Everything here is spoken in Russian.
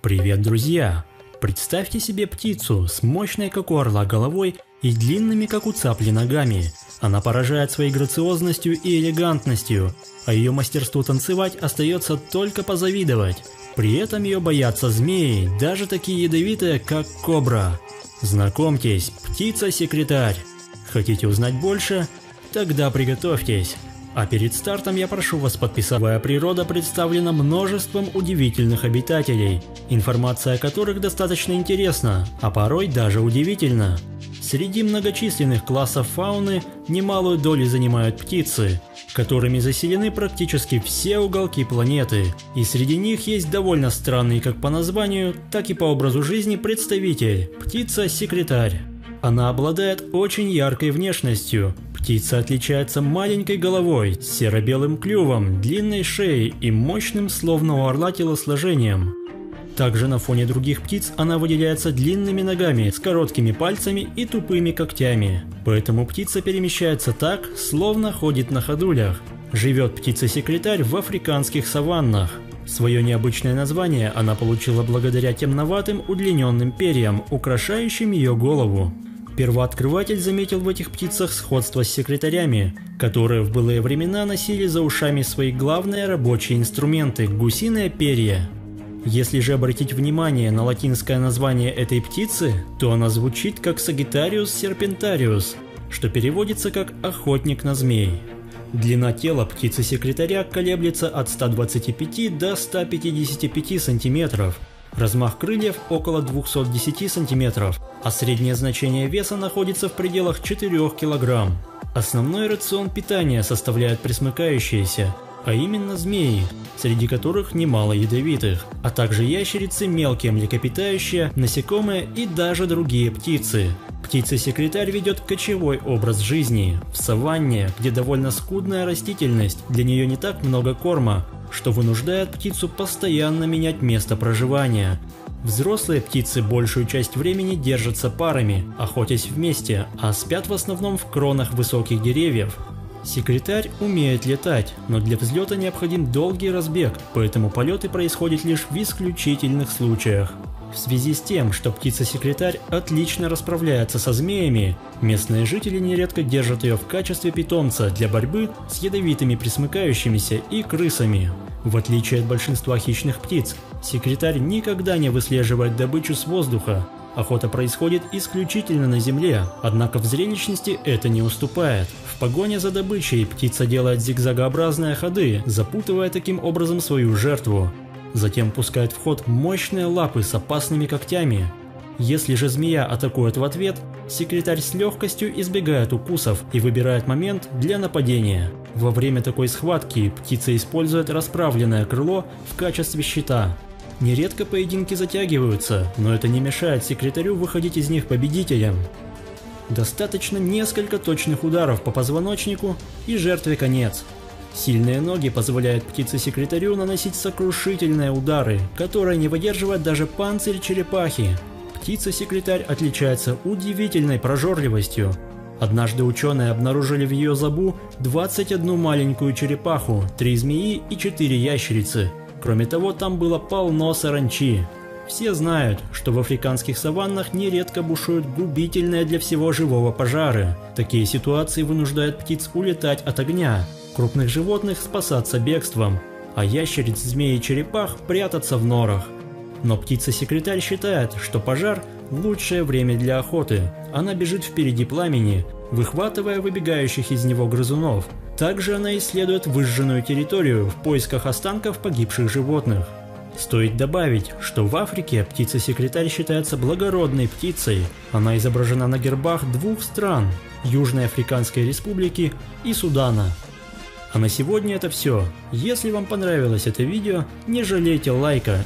Привет, друзья! Представьте себе птицу с мощной, как у орла, головой и длинными, как у цапли, ногами. Она поражает своей грациозностью и элегантностью, а ее мастерству танцевать остается только позавидовать. При этом ее боятся змеи, даже такие ядовитые, как кобра. Знакомьтесь, птица-секретарь. Хотите узнать больше? Тогда приготовьтесь. А перед стартом я прошу вас подписать. Природа представлена множеством удивительных обитателей, информация о которых достаточно интересна, а порой даже удивительна. Среди многочисленных классов фауны немалую долю занимают птицы, которыми заселены практически все уголки планеты, и среди них есть довольно странный как по названию, так и по образу жизни представитель – птица-секретарь. Она обладает очень яркой внешностью, Птица отличается маленькой головой, серо-белым клювом, длинной шеей и мощным, словно у орла, телосложением. Также на фоне других птиц она выделяется длинными ногами, с короткими пальцами и тупыми когтями. Поэтому птица перемещается так, словно ходит на ходулях. Живет птица-секретарь в африканских саваннах. Свое необычное название она получила благодаря темноватым удлиненным перьям, украшающим ее голову. Первооткрыватель заметил в этих птицах сходство с секретарями, которые в былые времена носили за ушами свои главные рабочие инструменты – гусиные перья. Если же обратить внимание на латинское название этой птицы, то она звучит как Sagittarius serpentarius, что переводится как «охотник на змей». Длина тела птицы-секретаря колеблется от 125 до 155 сантиметров, Размах крыльев около 210 см, а среднее значение веса находится в пределах 4 кг. Основной рацион питания составляют пресмыкающиеся, а именно змеи, среди которых немало ядовитых, а также ящерицы, мелкие млекопитающие, насекомые и даже другие птицы. Птица-секретарь ведет кочевой образ жизни. В саванне, где довольно скудная растительность, для нее не так много корма, что вынуждает птицу постоянно менять место проживания. Взрослые птицы большую часть времени держатся парами, охотясь вместе, а спят в основном в кронах высоких деревьев. Секретарь умеет летать, но для взлета необходим долгий разбег, поэтому полеты происходят лишь в исключительных случаях. В связи с тем, что птица-секретарь отлично расправляется со змеями, местные жители нередко держат ее в качестве питомца для борьбы с ядовитыми присмыкающимися и крысами. В отличие от большинства хищных птиц, секретарь никогда не выслеживает добычу с воздуха. Охота происходит исключительно на земле, однако в зрелищности это не уступает. В погоне за добычей птица делает зигзагообразные ходы, запутывая таким образом свою жертву. Затем пускает в ход мощные лапы с опасными когтями. Если же змея атакует в ответ, секретарь с легкостью избегает укусов и выбирает момент для нападения. Во время такой схватки птица использует расправленное крыло в качестве щита. Нередко поединки затягиваются, но это не мешает секретарю выходить из них победителем. Достаточно несколько точных ударов по позвоночнику и жертве конец. Сильные ноги позволяют птице-секретарю наносить сокрушительные удары, которые не выдерживает даже панцирь черепахи. Птица-секретарь отличается удивительной прожорливостью. Однажды ученые обнаружили в ее забу 21 маленькую черепаху, 3 змеи и 4 ящерицы. Кроме того, там было полно саранчи. Все знают, что в африканских саваннах нередко бушуют губительные для всего живого пожары. Такие ситуации вынуждают птиц улетать от огня, крупных животных спасаться бегством, а ящериц, змей и черепах прятаться в норах. Но птица-секретарь считает, что пожар – лучшее время для охоты. Она бежит впереди пламени, выхватывая выбегающих из него грызунов. Также она исследует выжженную территорию в поисках останков погибших животных. Стоит добавить, что в Африке птица-секретарь считается благородной птицей. Она изображена на гербах двух стран – Южной Африканской Республики и Судана. А на сегодня это все. Если вам понравилось это видео, не жалейте лайка